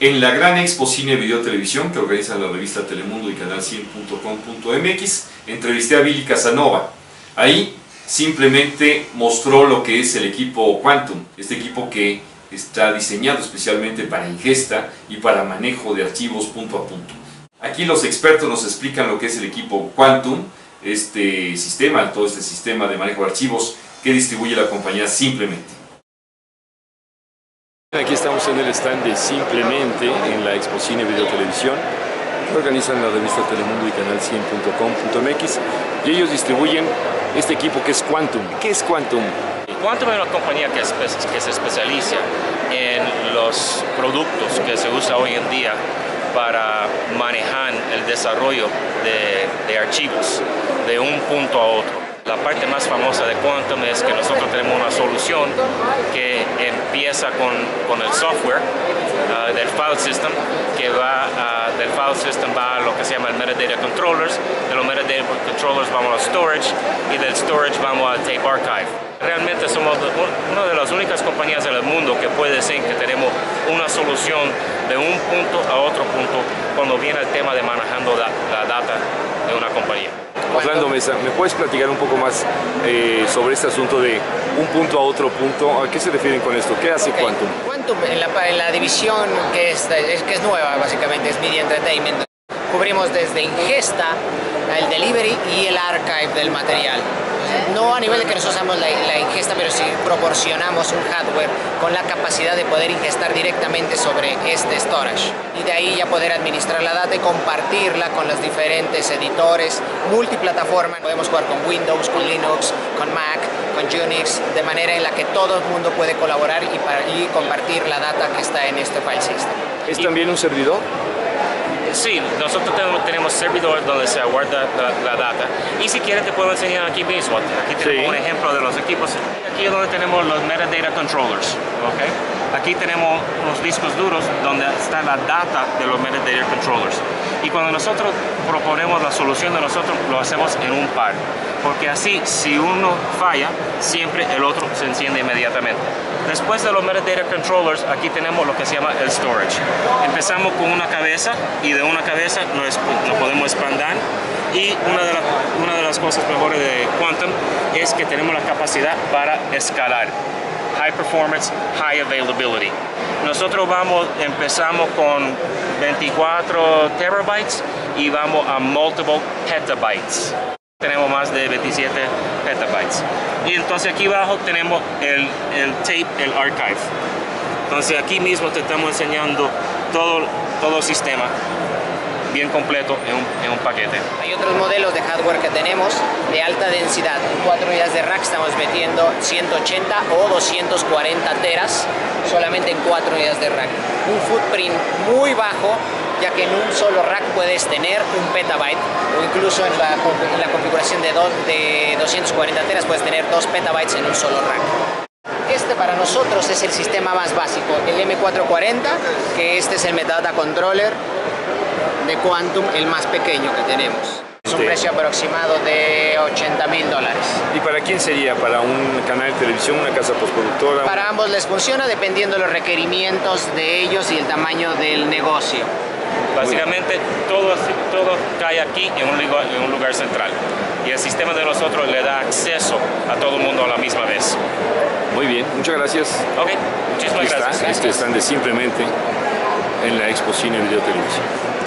En la gran Expo Cine Video Televisión que organiza la revista Telemundo y Canal 100.com.mx, entrevisté a Billy Casanova. Ahí simplemente mostró lo que es el equipo Quantum, este equipo que está diseñado especialmente para ingesta y para manejo de archivos punto a punto. Aquí los expertos nos explican lo que es el equipo Quantum, este sistema, todo este sistema de manejo de archivos que distribuye la compañía simplemente. Aquí estamos en el stand de Simplemente en la Expo Cine Video Televisión que organizan la revista Telemundo y Canal 100.com.mx y ellos distribuyen este equipo que es Quantum. ¿Qué es Quantum? Quantum es una compañía que, que se especializa en los productos que se usa hoy en día para manejar el desarrollo de, de archivos de un punto a otro. La parte más famosa de Quantum es que nosotros tenemos una solución que empieza con, con el software uh, del file system, que va del file system va a lo que se llama el metadata controllers, de los metadata controllers vamos a storage y del storage vamos al tape archive. Realmente somos una de las únicas compañías en el mundo que puede decir que tenemos una solución de un punto a otro punto cuando viene el tema de manejando la, la data de una compañía. Orlando Mesa, ¿me puedes platicar un poco más eh, sobre este asunto de un punto a otro punto? ¿A qué se refieren con esto? ¿Qué hace Quantum? Quantum, en la, en la división que es, es, que es nueva, básicamente, es Media Entertainment, cubrimos desde ingesta, el delivery y el archive del material no a nivel de que nosotros hagamos la, ingesta, pero sí proporcionamos un hardware con la capacidad de poder ingestar directamente sobre este storage y de ahí ya poder administrar la data y compartirla con los diferentes editores, multiplataforma, podemos jugar con Windows, con Linux, con Mac, con Unix, de manera en la que todo el mundo puede colaborar y compartir la data que está en este file system. ¿Es también un servidor? Sí, nosotros tenemos, servidores donde se aguarda la, la, data. Y si quieres te puedo enseñar aquí mismo. Aquí tenemos sí. un ejemplo de los equipos. Aquí es donde tenemos los metadata controllers. ¿okay? Aquí tenemos unos discos duros donde está la data de los metadata controllers. Y cuando nosotros proponemos la solución de nosotros, lo hacemos en un par. Porque así, si uno falla, siempre el otro se enciende inmediatamente. Después de los metadata controllers, aquí tenemos lo que se llama el storage. Empezamos con una cabeza y de una cabeza lo, lo podemos expandir y una de, la, una de las cosas mejores de Quantum es que tenemos la capacidad para escalar high performance, high availability. Nosotros vamos, empezamos con 24 terabytes y vamos a multiple petabytes. Tenemos más de 27 petabytes. Y entonces aquí abajo tenemos el, el tape, el archive. Entonces aquí mismo te estamos enseñando todo, todo el sistema bien completo en un, en un, paquete. Hay otros modelos de hardware que tenemos de alta densidad. En 4 unidades de rack estamos metiendo 180 o 240 teras solamente en 4 unidades de rack. Un footprint muy bajo ya que en un solo rack puedes tener un petabyte o incluso en la, en la configuración de, do, de 240 teras puedes tener 2 petabytes en un solo rack. Este para nosotros es el sistema más básico, el M440, que este es el Metadata Controller de Quantum, el más pequeño que tenemos. Es un precio aproximado de 80 mil dólares. ¿Y para quién sería? ¿Para un canal de televisión, una casa postproductora? Para ambos les funciona dependiendo de los requerimientos de ellos y el tamaño del negocio. Básicamente todo, todo cae aquí en un, lugar, en un lugar central y el sistema de nosotros le da acceso a todo el mundo a la misma vez. Muy bien, muchas gracias. Ok, muchísimas Aquí gracias. Está, este stand de Simplemente en la Expo Cine Video Televisión.